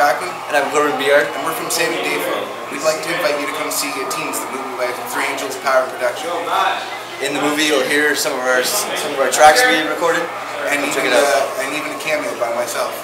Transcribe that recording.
And I'm Gordon Beard, and we're from Saving Dafoe. We'd like to invite you to come see TeenZ, the movie by Three Angels Power Production. In the movie, you'll hear some of our some of our tracks we recorded, and even, uh, and even a cameo by myself.